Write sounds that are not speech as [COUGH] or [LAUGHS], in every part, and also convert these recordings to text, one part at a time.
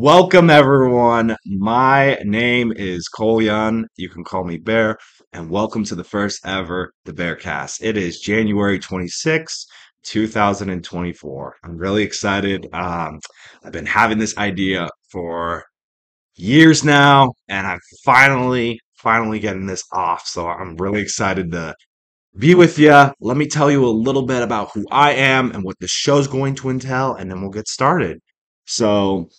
Welcome, everyone. My name is Cole Young. You can call me Bear, and welcome to the first ever The Bearcast. It is January 26, 2024. I'm really excited. Um, I've been having this idea for years now, and I'm finally, finally getting this off. So I'm really excited to be with you. Let me tell you a little bit about who I am and what the show's going to entail, and then we'll get started. So,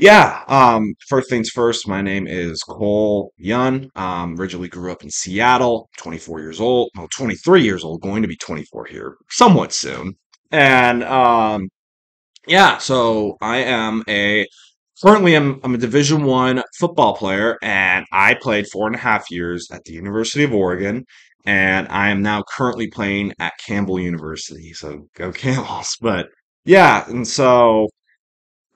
yeah, um, first things first, my name is Cole Young. Um, originally grew up in Seattle, 24 years old, well, 23 years old, going to be 24 here somewhat soon. And um, yeah, so I am a currently I'm, I'm a Division One football player, and I played four and a half years at the University of Oregon, and I am now currently playing at Campbell University. So go Camels! [LAUGHS] But yeah, and so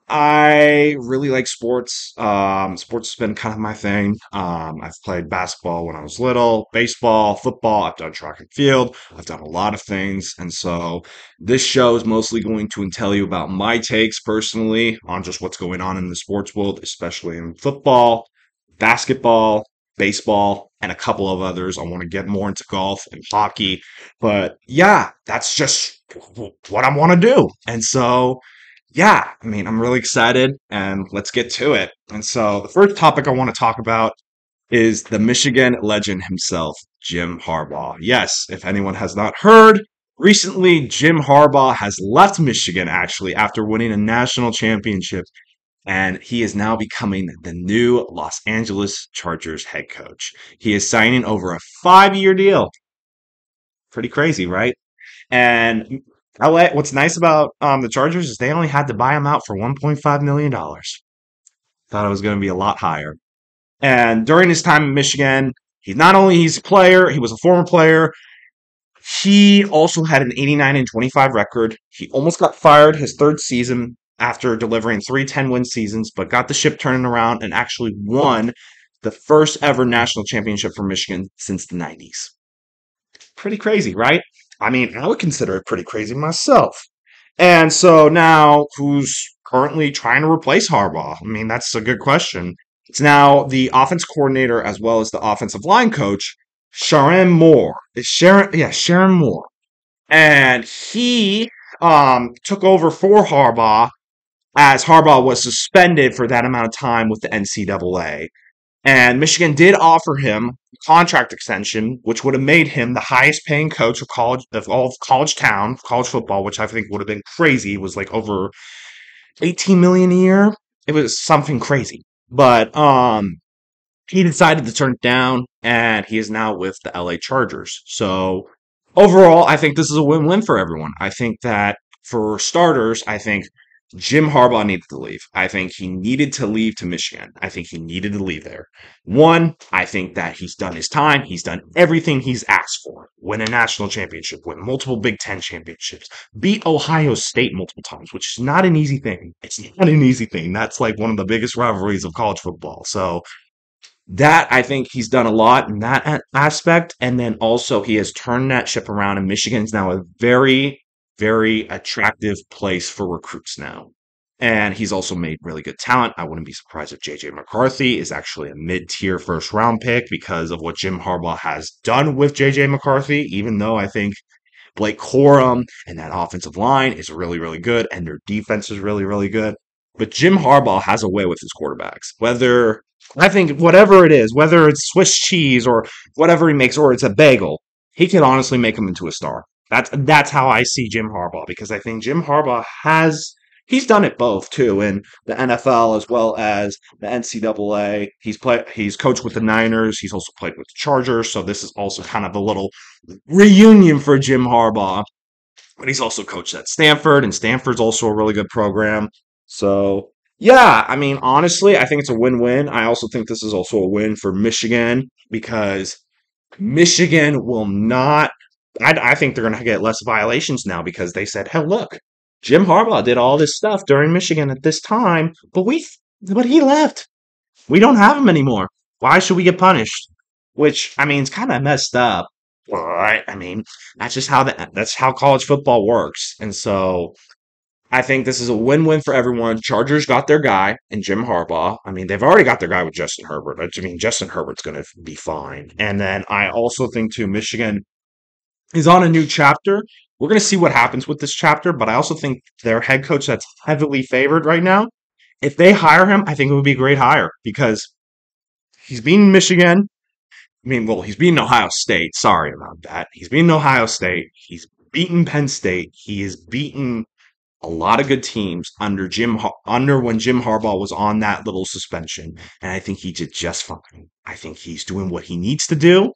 I really like sports. Um, sports has been kind of my thing. Um, I've played basketball when I was little, baseball, football. I've done track and field. I've done a lot of things. And so this show is mostly going to tell you about my takes personally on just what's going on in the sports world, especially in football, basketball, baseball, and a couple of others. I want to get more into golf and hockey. But yeah, that's just what I want to do. And so yeah, I mean, I'm really excited and let's get to it. And so, the first topic I want to talk about is the Michigan legend himself, Jim Harbaugh. Yes, if anyone has not heard, recently Jim Harbaugh has left Michigan actually after winning a national championship and he is now becoming the new Los Angeles Chargers head coach. He is signing over a 5-year deal. Pretty crazy, right? And LA, what's nice about um, the Chargers is they only had to buy him out for $1.5 million. Thought it was going to be a lot higher. And during his time in Michigan, he's not only he's a player, he was a former player. He also had an 89 and 25 record. He almost got fired his third season after delivering three 10 win seasons, but got the ship turning around and actually won the first ever national championship for Michigan since the 90s. Pretty crazy, right? I mean, I would consider it pretty crazy myself. And so now, who's currently trying to replace Harbaugh? I mean, that's a good question. It's now the offense coordinator as well as the offensive line coach, Sherrone Moore. It's Sherrone, yeah, Sherrone Moore. And he um, took over for Harbaugh as Harbaugh was suspended for that amount of time with the NCAA. And Michigan did offer him a contract extension, which would have made him the highest paying coach of college of all of college town, college football, which I think would have been crazy. It was like over 18 million a year. It was something crazy. But um he decided to turn it down and he is now with the LA Chargers. So overall, I think this is a win-win for everyone. I think that for starters, I think Jim Harbaugh needed to leave. I think he needed to leave to Michigan. I think he needed to leave there. One, I think that he's done his time. He's done everything he's asked for. Win a national championship, win multiple Big Ten championships, beat Ohio State multiple times, which is not an easy thing. It's not an easy thing. That's like one of the biggest rivalries of college football. So that I think he's done a lot in that aspect. And then also he has turned that ship around, and Michigan's now a very very attractive place for recruits now. And he's also made really good talent. I wouldn't be surprised if JJ McCarthy is actually a mid tier first round pick because of what Jim Harbaugh has done with JJ McCarthy, even though I think Blake Corum and that offensive line is really, really good and their defense is really, really good. But Jim Harbaugh has a way with his quarterbacks. Whether I think whatever it is, whether it's Swiss cheese or whatever he makes, or it's a bagel, he can honestly make him into a star. That's that's how I see Jim Harbaugh because I think Jim Harbaugh has he's done it both too in the NFL as well as the NCAA. He's played he's coached with the Niners. He's also played with the Chargers. So this is also kind of a little reunion for Jim Harbaugh. But he's also coached at Stanford, and Stanford's also a really good program. So yeah, I mean honestly, I think it's a win-win. I also think this is also a win for Michigan because Michigan will not I, I think they're going to get less violations now because they said, "Hey, look, Jim Harbaugh did all this stuff during Michigan at this time, but we, but he left. We don't have him anymore. Why should we get punished?" Which I mean, it's kind of messed up. Right? I mean, that's just how the, that's how college football works, and so I think this is a win-win for everyone. Chargers got their guy and Jim Harbaugh. I mean, they've already got their guy with Justin Herbert. I mean, Justin Herbert's going to be fine. And then I also think too, Michigan is on a new chapter. We're going to see what happens with this chapter, but I also think their head coach that's heavily favored right now. If they hire him, I think it would be a great hire because he's beaten Michigan. I mean, well, he's beaten Ohio State. Sorry about that. He's beaten Ohio State. He's beaten Penn State. He has beaten a lot of good teams under Jim under when Jim Harbaugh was on that little suspension, and I think he did just fine. I think he's doing what he needs to do,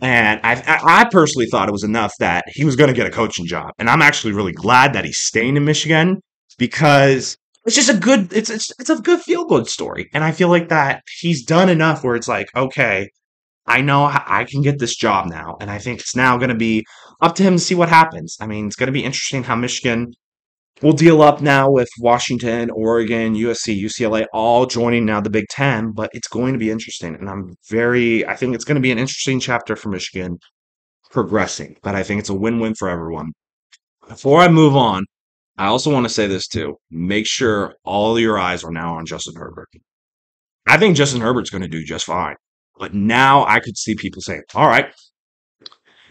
and I I personally thought it was enough that he was going to get a coaching job, and I'm actually really glad that he's staying in Michigan because it's just a good it's it's it's a good feel good story, and I feel like that he's done enough where it's like okay. I know I can get this job now, and I think it's now going to be up to him to see what happens. I mean, it's going to be interesting how Michigan We'll deal up now with Washington, Oregon, USC, UCLA, all joining now the Big Ten, but it's going to be interesting. And I'm very, I think it's going to be an interesting chapter for Michigan progressing, but I think it's a win win for everyone. Before I move on, I also want to say this too. Make sure all your eyes are now on Justin Herbert. I think Justin Herbert's going to do just fine. But now I could see people saying, all right,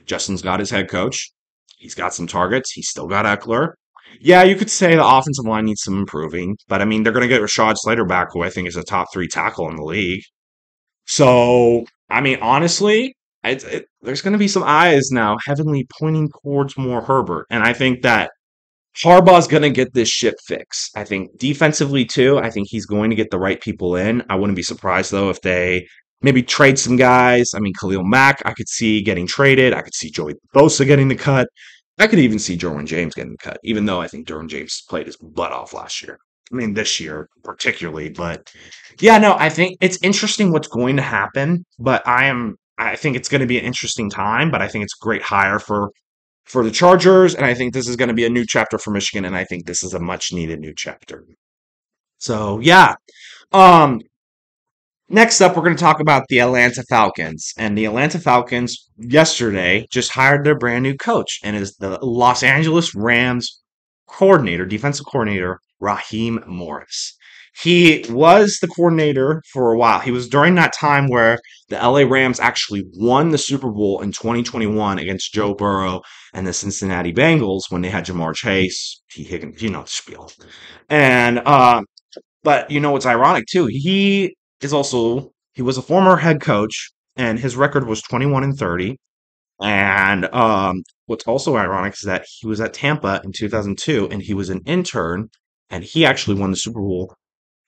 Justin's got his head coach. He's got some targets. He's still got Ekeler. Yeah, you could say the offensive line needs some improving, but I mean, they're going to get Rashawn Slater back, who I think is a top three tackle in the league. So, I mean, honestly, it, it, there's going to be some eyes now heavenly pointing towards more Herbert. And I think that Harbaugh's going to get this ship fixed. I think defensively, too, I think he's going to get the right people in. I wouldn't be surprised, though, if they maybe trade some guys. I mean, Khalil Mack, I could see getting traded. I could see Joey Bosa getting the cut. I could even see Derwin James getting cut, even though I think Derwin James played his butt off last year. I mean, this year particularly, but yeah, no, I think it's interesting what's going to happen. But I am, I think it's going to be an interesting time. But I think it's a great hire for for the Chargers, and I think this is going to be a new chapter for Michigan, and I think this is a much needed new chapter. So yeah, um, Next up, we're going to talk about the Atlanta Falcons. And the Atlanta Falcons yesterday just hired their brand new coach and is the Los Angeles Rams coordinator, defensive coordinator, Raheem Morris. He was the coordinator for a while. He was during that time where the LA Rams actually won the Super Bowl in 2021 against Joe Burrow and the Cincinnati Bengals when they had Ja'Marr Chase, Tee Higgins, you know the spiel. And uh, but you know what's ironic too? He is also he was a former head coach, and his record was 21 and 30. And um, what's also ironic is that he was at Tampa in 2002, and he was an intern, and he actually won the Super Bowl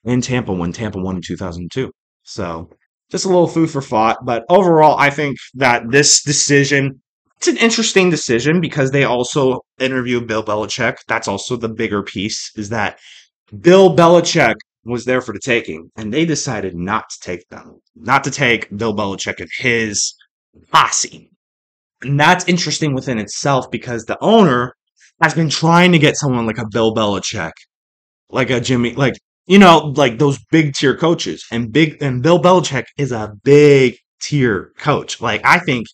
in Tampa when Tampa won in 2002. So just a little food for thought. But overall, I think that this decision it's an interesting decision because they also interviewed Bill Belichick. That's also the bigger piece is that Bill Belichick was there for the taking, and they decided not to take them, not to take Bill Belichick and his posse. And that's interesting within itself because the owner has been trying to get someone like a Bill Belichick, like a Jimmy, like you know, like those big tier coaches, and big and Bill Belichick is a big tier coach. Like I think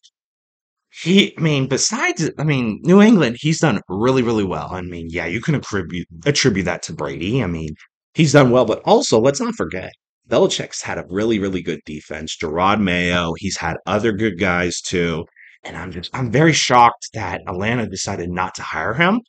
he, I mean, besides, I mean, New England, he's done really, really well. I mean, yeah, you can attribute attribute that to Brady. I mean, he's done well. But also, let's not forget, Belichick's had a really, really good defense. Jerod Mayo, he's had other good guys too. And I'm just, I'm very shocked that Atlanta decided not to hire him.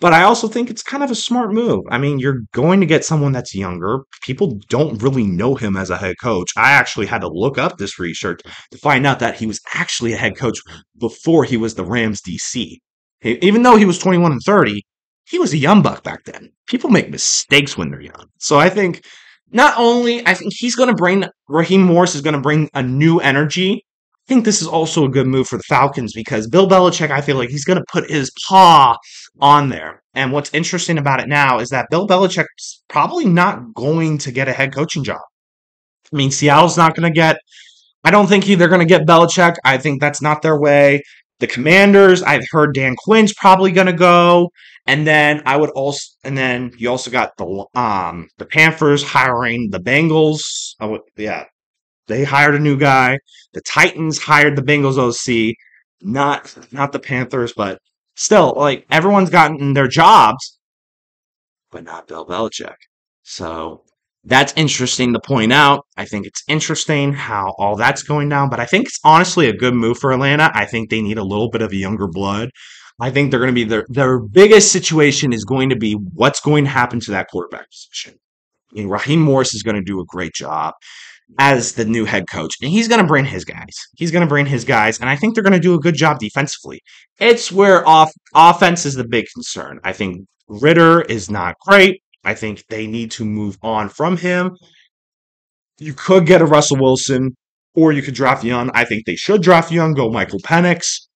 But I also think it's kind of a smart move. I mean, you're going to get someone that's younger. People don't really know him as a head coach. I actually had to look up this research to find out that he was actually a head coach before he was the Rams DC. Even though he was 21 and 30, he was a young buck back then. People make mistakes when they're young. So I think not only I think he's going to bring Raheem Morris is going to bring a new energy. I think this is also a good move for the Falcons because Bill Belichick, I feel like he's going to put his paw on there. And what's interesting about it now is that Bill Belichick's probably not going to get a head coaching job. I mean, Seattle's not going to get. I don't think they're going to get Belichick. I think that's not their way. The Commanders, I've heard Dan Quinn's probably going to go. And then I would also, and then you also got the um the Panthers hiring the Bengals. Would, yeah, they hired a new guy. The Titans hired the Bengals OC, not not the Panthers, but still, like everyone's gotten their jobs. but not Bill Belichick. So that's interesting to point out. I think it's interesting how all that's going down, but I think it's honestly a good move for Atlanta. I think they need a little bit of younger blood. I think they're going to be their their biggest situation is going to be what's going to happen to that quarterback position. I mean, Raheem Morris is going to do a great job as the new head coach, and he's going to bring his guys. He's going to bring his guys, and I think they're going to do a good job defensively. It's where off offense is the big concern. I think Ridder is not great. I think they need to move on from him. You could get a Russell Wilson, or you could draft Young. I think they should draft Young, go Michael Penix.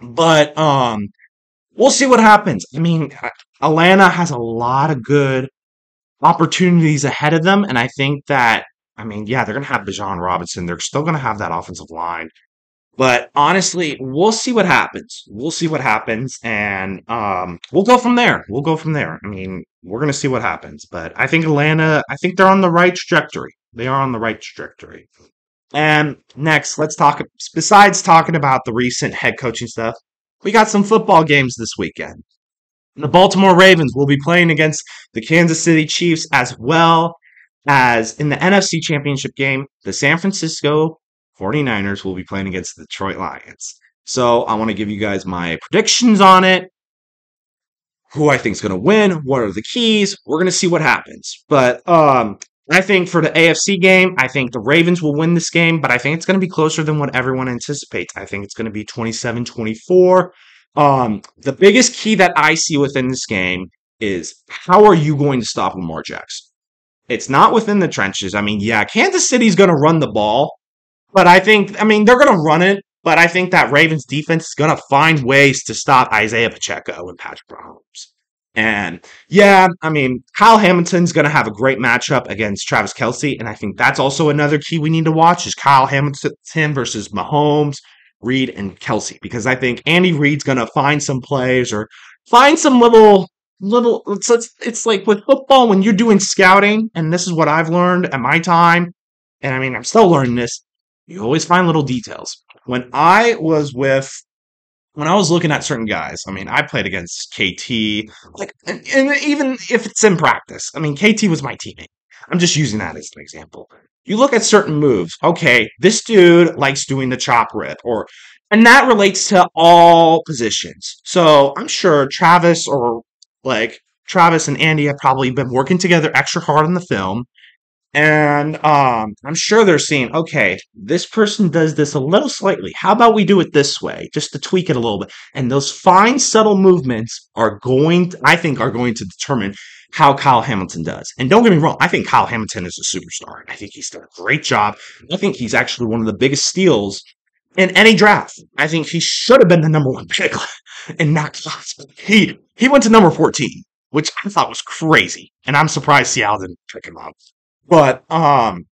But um, we'll see what happens. I mean, Atlanta has a lot of good opportunities ahead of them, and I think that I mean, yeah, they're going to have Bijan Robinson. They're still going to have that offensive line. But honestly, we'll see what happens. We'll see what happens, and um, we'll go from there. We'll go from there. I mean, we're going to see what happens. But I think Atlanta, I think they're on the right trajectory. They are on the right trajectory. And next, let's talk. Besides talking about the recent head coaching stuff, we got some football games this weekend. The Baltimore Ravens will be playing against the Kansas City Chiefs as well as in the NFC Championship game, the San Francisco 49ers will be playing against the Detroit Lions. So I want to give you guys my predictions on it. Who I think is going to win? What are the keys? We're going to see what happens. But um, I think for the AFC game, I think the Ravens will win this game, but I think it's going to be closer than what everyone anticipates. I think it's going to be 27 24. Um, the biggest key that I see within this game is how are you going to stop Lamar Jackson? It's not within the trenches. I mean, yeah, Kansas City's going to run the ball, but I think, I mean, they're going to run it, but I think that Ravens defense is going to find ways to stop Isaiah Pacheco and Patrick Mahomes. And yeah, I mean, Kyle Hamilton's going to have a great matchup against Travis Kelce. And I think that's also another key we need to watch is Kyle Hamilton versus Mahomes, Reid, and Kelce. Because I think Andy Reid's going to find some plays or find some little little it's, it's it's like with football when you're doing scouting and this is what I've learned at my time and I mean I'm still learning this you always find little details when I was with when I was looking at certain guys I mean I played against KT like and, and even if it's in practice I mean KT was my teammate I'm just using that as an example you look at certain moves okay this dude likes doing the chop rip or and that relates to all positions. So I'm sure Travis or like Travis and Andy have probably been working together extra hard on the film. And um, I'm sure they're seeing, okay, this person does this a little slightly. How about we do it this way, just to tweak it a little bit? And those fine, subtle movements are going, to, I think, are going to determine how Kyle Hamilton does. And don't get me wrong, I think Kyle Hamilton is a superstar. I think he's done a great job. I think he's actually one of the biggest steals in any draft. I think he should have been the number one pick [LAUGHS] and not he he went to number 14, which I thought was crazy. And I'm surprised Seattle didn't pick him up. But um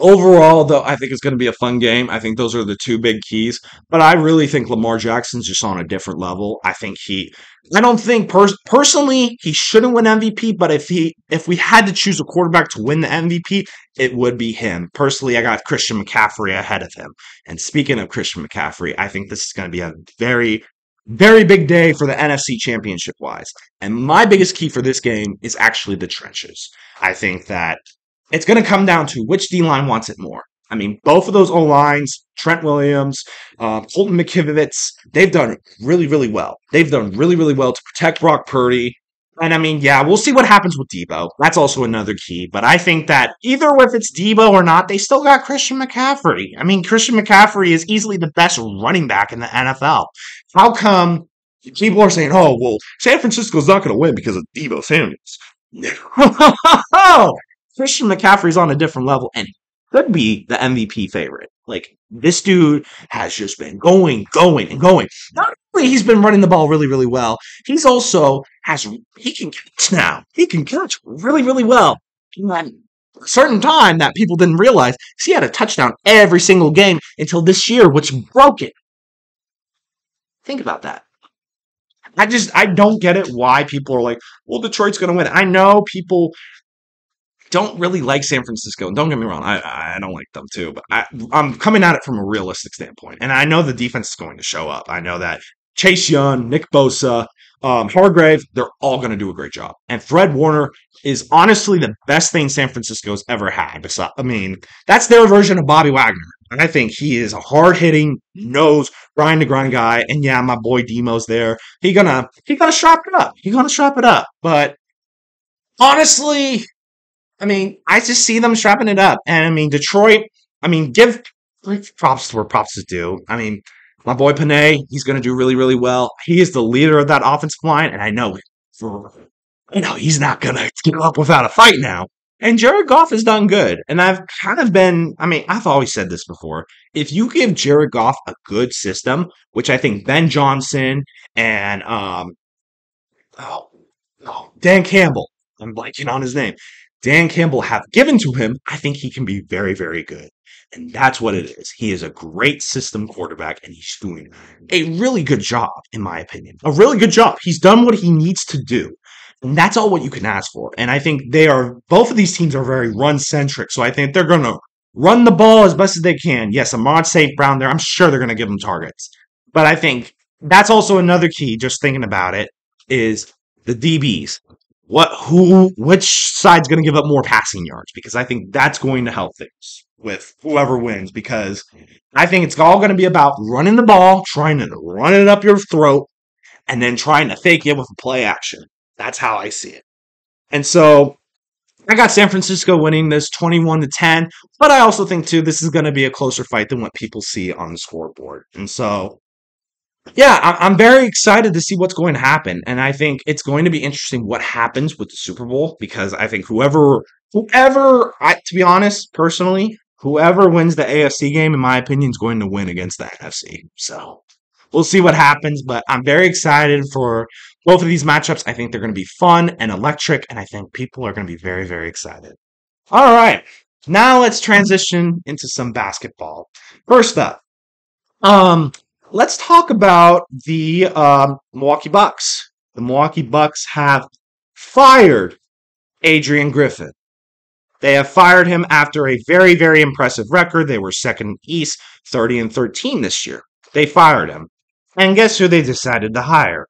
overall though I think it's going to be a fun game. I think those are the two big keys, but I really think Lamar Jackson's just on a different level. I think he I don't think pers- personally he shouldn't win MVP, but if he if we had to choose a quarterback to win the MVP, it would be him. Personally, I got Christian McCaffrey ahead of him. And speaking of Christian McCaffrey, I think this is going to be a very very big day for the NFC championship wise. And my biggest key for this game is actually the trenches. I think that it's going to come down to which D line wants it more. I mean, both of those O lines, Trent Williams, uh, Colton McKivitz, they've done really, really well. They've done really, really well to protect Brock Purdy. And I mean, yeah, we'll see what happens with Deebo. That's also another key. But I think that either if it's Deebo or not, they still got Christian McCaffrey. I mean, Christian McCaffrey is easily the best running back in the NFL. How come people are saying, oh, well, San Francisco's not going to win because of Deebo Samuels? [LAUGHS] Christian McCaffrey's on a different level, and could be the MVP favorite. Like this dude has just been going, going, and going. Not he's been running the ball really, really well, he's also has he can catch now. He can catch really, really well. And a certain time that people didn't realize he had a touchdown every single game until this year, which broke it. Think about that. I just I don't get it why people are like, well, Detroit's gonna win. I know people don't really like San Francisco. And don't get me wrong, I I don't like them too. But I, I'm coming at it from a realistic standpoint, and I know the defense is going to show up. I know that Chase Young, Nick Bosa, um, Hargrave, they're all going to do a great job. And Fred Warner is honestly the best thing San Francisco's ever had. I mean, that's their version of Bobby Wagner. And I think he is a hard hitting, nose, grind to grind guy. And yeah, my boy Demo's there. He gonna he gonna strap it up. He gonna strap it up. But honestly, I mean, I just see them strapping it up. And I mean, Detroit. I mean, give props where props is due. I mean, my boy Penei, he's going to do really, really well. He is the leader of that offensive line, and I know, you know, he's not going to give up without a fight now. And Jared Goff has done good. And I've kind of been, I mean, I've always said this before. If you give Jared Goff a good system, which I think Ben Johnson and, um, oh, oh Dan Campbell, I'm blanking on his name, Dan Campbell have given to him, I think he can be very, very good. And that's what it is. He is a great system quarterback and he's doing a really good job, in my opinion. A really good job. He's done what he needs to do. And that's all what you can ask for. And I think they are, both of these teams are very run centric. So I think they're going to run the ball as best as they can. Yes, Ahmad St. Brown there. I'm sure they're going to give him targets. But I think that's also another key, just thinking about it, is the DBs. What, who, which side's going to give up more passing yards? Because I think that's going to help things with whoever wins because mm-hmm. I think it's all going to be about running the ball, trying to run it up your throat, and then trying to fake it with a play action. That's how I see it. And so I got San Francisco winning this 21 to 10, but I also think too this is going to be a closer fight than what people see on the scoreboard. And so yeah, I'm very excited to see what's going to happen, and I think it's going to be interesting what happens with the Super Bowl because I think whoever, whoever, I, to be honest, personally, whoever wins the AFC game, in my opinion, is going to win against the NFC. So we'll see what happens, but I'm very excited for both of these matchups. I think they're going to be fun and electric, and I think people are going to be very, very excited. All right, now let's transition into some basketball. First up, um, let's talk about the um, Milwaukee Bucks. The Milwaukee Bucks have fired Adrian Griffin. They have fired him after a very, very impressive record. They were second East, 30 and 13 this year. They fired him. And guess who they decided to hire?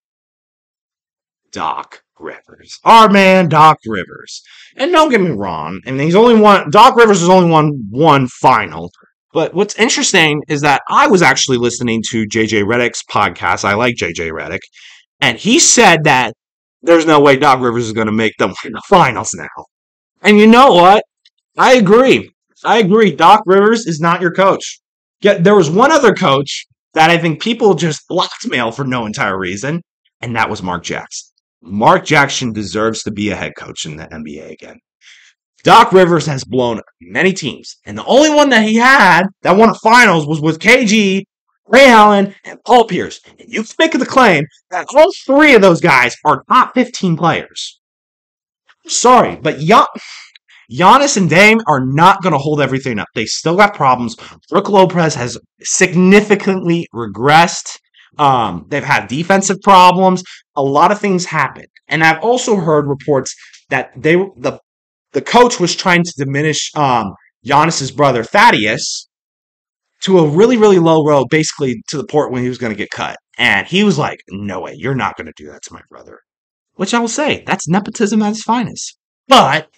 Doc Rivers. Our man, Doc Rivers. And don't get me wrong, and he's only won, Doc Rivers has only won one final. But what's interesting is that I was actually listening to JJ Redick's podcast. I like JJ Redick. And he said that there's no way Doc Rivers is going to make them win [LAUGHS] the finals now. And you know what? I agree. I agree. Doc Rivers is not your coach. Yet there was one other coach that I think people just blackmail for no entire reason, and that was Mark Jackson. Mark Jackson deserves to be a head coach in the NBA again. Doc Rivers has blown many teams, and the only one that he had that won a finals was with KG, Ray Allen, and Paul Pierce. And you can make the claim that all three of those guys are top 15 players. Sorry, but Gian- Giannis and Dame are not going to hold everything up. They still got problems. Brook Lopez has significantly regressed. Um, they've had defensive problems. A lot of things happened, and I've also heard reports that they the the coach was trying to diminish um, Giannis's brother Thaddeus to a really really low row, basically to the point when he was going to get cut, and he was like, "No way, you're not going to do that to my brother." Which I will say, that's nepotism at its finest. But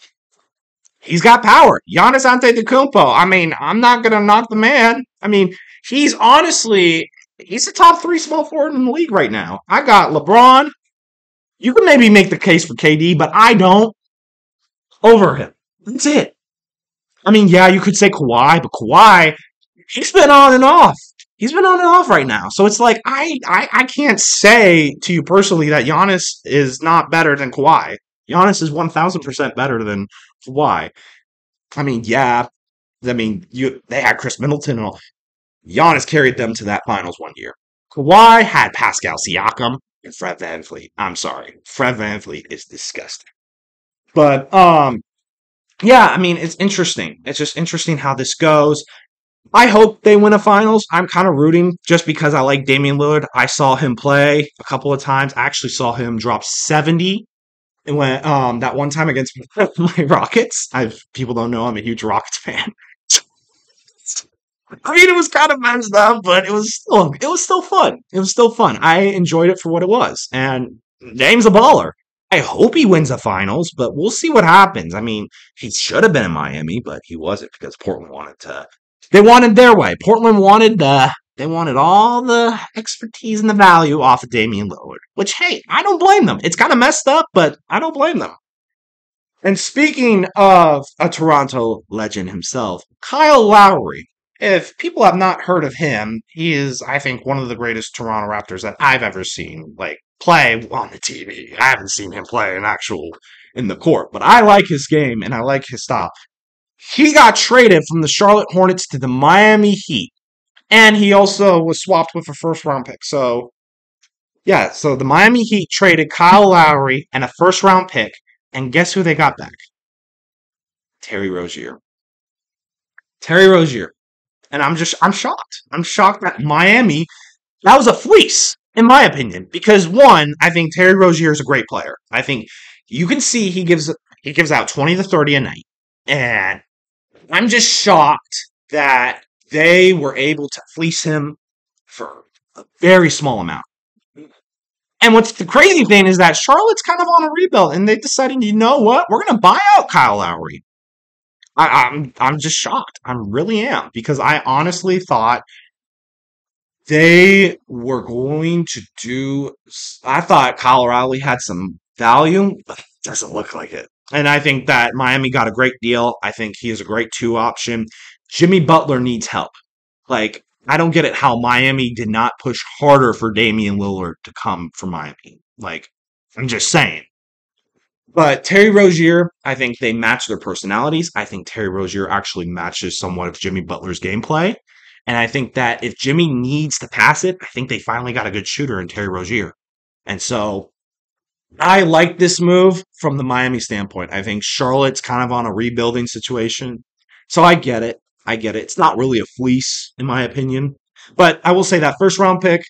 he's got power. Giannis Antetokounmpo. I mean, I'm not gonna knock the man. I mean, he's honestly he's the top three small forward in the league right now. I got LeBron. You can maybe make the case for KD, but I don't. Over him. That's it. I mean, yeah, you could say Kawhi, but Kawhi, he's been on and off he's been on and off right now. So it's like I, I I can't say to you personally that Giannis is not better than Kawhi. Giannis is one thousand percent better than Kawhi. I mean, yeah. I mean, you they had Khris Middleton and all. Giannis carried them to that finals one year. Kawhi had Pascal Siakam and Fred Van VanVleet. I'm sorry. Fred Van VanVleet is disgusting. But um yeah, I mean, it's interesting. It's just interesting how this goes. I hope they win a finals. I'm kind of rooting just because I like Damian Lillard. I saw him play a couple of times. I actually saw him drop 70 and when um that one time against [LAUGHS] my Rockets. I people don't know I'm a huge Rockets fan. [LAUGHS] I mean, it was kind of messed up, but it was still it was still fun. It was still fun. I enjoyed it for what it was, and Dame's a baller. I hope he wins the finals, but we'll see what happens. I mean, he should have been in Miami, but he wasn't because Portland wanted to. They wanted their way. Portland wanted the. They wanted all the expertise and the value off of Damian Lillard, which, hey, I don't blame them. It's kind of messed up, but I don't blame them. And speaking of a Toronto legend himself, Kyle Lowry. If people have not heard of him, he is, I think, one of the greatest Toronto Raptors that I've ever seen. Like, play on the TV. I haven't seen him play in actual in the court, but I like his game and I like his style. He got traded from the Charlotte Hornets to the Miami Heat, and he also was swapped with a first round pick. So, yeah, so the Miami Heat traded Kyle Lowry and a first round pick, and guess who they got back? Terry Rozier. Terry Rozier. And I'm just, I'm shocked. I'm shocked that Miami, that was a fleece in my opinion, because one, I think Terry Rozier is a great player. I think you can see he gives he gives out twenty to thirty a night, and I'm just shocked that they were able to fleece him for a very small amount. And what's the crazy thing is that Charlotte's kind of on a rebuild, and they decided, you know what, we're going to buy out Kyle Lowry. I, I'm I'm just shocked. I really am because I honestly thought they were going to do. I thought Colorado had some value, but doesn't look like it. And I think that Miami got a great deal. I think he is a great two option. Jimmy Butler needs help. Like, I don't get it how Miami did not push harder for Damian Lillard to come from Miami. Like, I'm just saying. But Terry Rozier, I think they match their personalities. I think Terry Rozier actually matches somewhat of Jimmy Butler's gameplay. And I think that if Jimmy needs to pass it, I think they finally got a good shooter in Terry Rozier. And so I like this move from the Miami standpoint. I think Charlotte's kind of on a rebuilding situation. So I get it. I get it. It's not really a fleece, in my opinion. But I will say that first round pick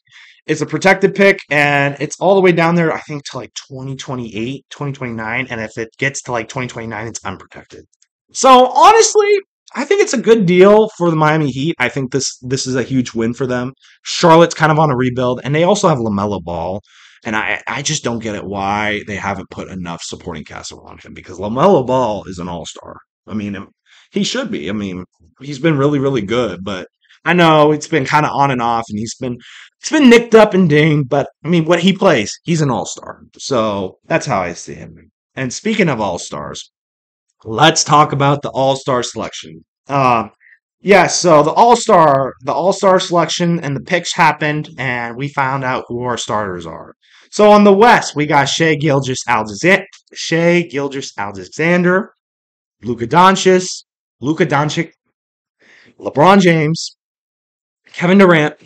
is a protected pick, and it's all the way down there, I think, to like 2028, 2029. And if it gets to like 2029, it's unprotected. So honestly, I think it's a good deal for the Miami Heat. I think this this is a huge win for them. Charlotte's kind of on a rebuild, and they also have LaMelo Ball. And I, I just don't get it why they haven't put enough supporting cast around him because LaMelo Ball is an all star. I mean, um, he should be. I mean, he's been really, really good, but I know it's been kind of on and off, and he's been it's been nicked up and dinged. But I mean, what he plays, he's an all star. So that's how I see him. And speaking of all stars, let's talk about the All Star selection. Um, yeah, so the All Star, the All Star selection and the picks happened, and we found out who our starters are. So on the West, we got Shai Gilgeous Alexander, Shai Gilgeous Alexander, Luka Doncic, Luka Doncic, LeBron James, Kevin Durant,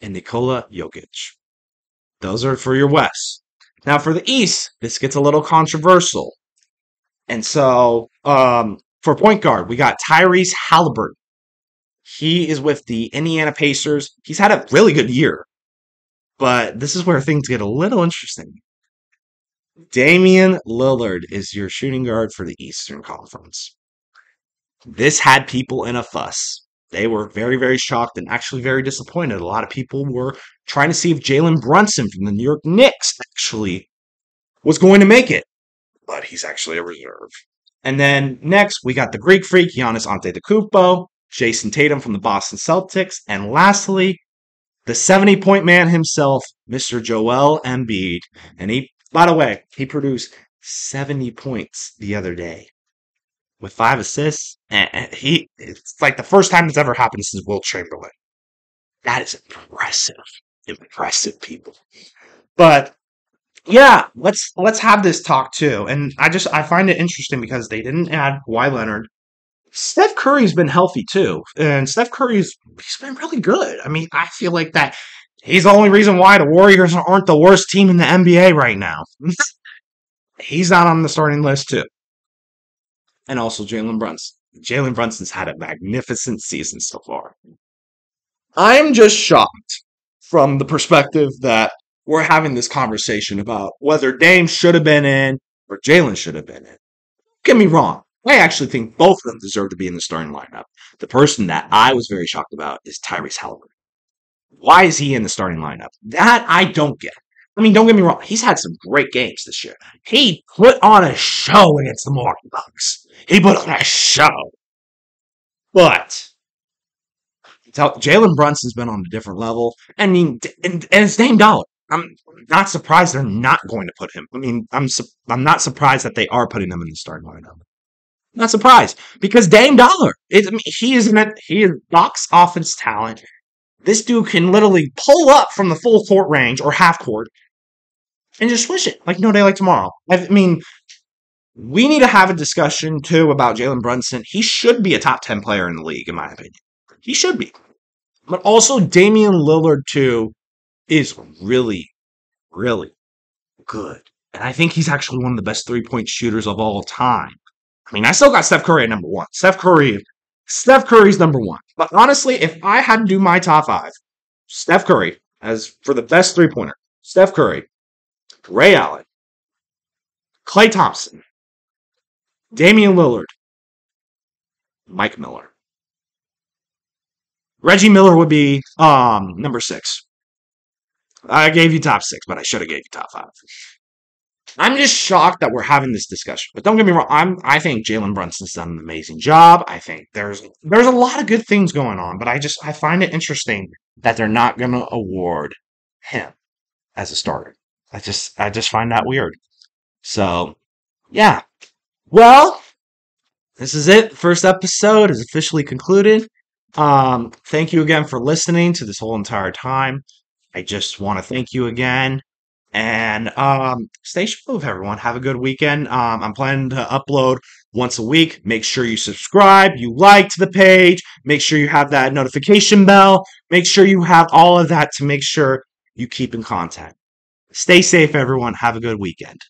and Nikola Jokic. Those are for your West. Now for the East, this gets a little controversial. And so, um, for point guard, we got Tyrese Halliburton. He is with the Indiana Pacers. He's had a really good year, but this is where things get a little interesting. Damian Lillard is your shooting guard for the Eastern Conference. This had people in a fuss. They were very, very shocked and actually very disappointed. A lot of people were trying to see if Jalen Brunson from the New York Knicks actually was going to make it but he's actually a reserve. And then next, we got the Greek freak, Giannis Antetokounmpo, Jayson Tatum from the Boston Celtics, and lastly, the 70 point man himself, Mr. Joel Embiid. And he, by the way, he produced 70 points the other day with five assists. And he, it's like the first time it's ever happened since Wilt Chamberlain. That is impressive. Impressive people. But yeah, let's let's have this talk too. And I just I find it interesting because they didn't add Kawhi Leonard. Steph Curry's been healthy too, and Steph Curry's he's been really good. I mean, I feel like that he's the only reason why the Warriors aren't the worst team in the NBA right now. [LAUGHS] he's not on the starting list too, and also Jalen Brunson. Jalen Brunson's had a magnificent season so far. I am just shocked from the perspective that we're having this conversation about whether Dame should have been in or Jalen should have been in. Get me wrong. I actually think both of them deserve to be in the starting lineup. The person that I was very shocked about is Tyrese Halliburton. Why is he in the starting lineup? That I don't get. I mean, don't get me wrong, he's had some great games this year. He put on a show against the Milwaukee Bucks. He put on a show. But Jalen Brunson's been on a different level. I mean, and, and it's Dame Dollar. I'm not surprised they're not going to put him. I mean, I'm su- I'm not surprised that they are putting him in the starting lineup. Not surprised because Dame Dollar, it, I mean, he is an, he is box offense talent. This dude can literally pull up from the full court range or half court and just swish it like no day like tomorrow. I mean, we need to have a discussion too about Jalen Brunson. He should be a top 10 player in the league, in my opinion. He should be. But also, Damian Lillard, too, is really, really good. And I think he's actually one of the best three point shooters of all time. I mean, I still got Steph Curry at number one. Steph Curry, Steph Curry's number one. But honestly, if I had to do my top five, Steph Curry as for the best three pointer, Steph Curry, Ray Allen, Klay Thompson, Damian Lillard, Mike Miller. Reggie Miller would be um number six. I gave you top six, but I should have gave you top five. I'm just shocked that we're having this discussion. But don't get me wrong, I'm I think Jalen Brunson's done an amazing job. I think there's there's a lot of good things going on, but I just I find it interesting that they're not gonna award him as a starter. I just I just find that weird. So yeah. Well, this is it. First episode is officially concluded. Um, thank you again for listening to this whole entire time. I just want to thank you again. And um, stay smooth, everyone. Have a good weekend. Um, I'm planning to upload once a week. Make sure you subscribe, you like to the page, make sure you have that notification bell, make sure you have all of that to make sure you keep in contact. Stay safe, everyone. Have a good weekend.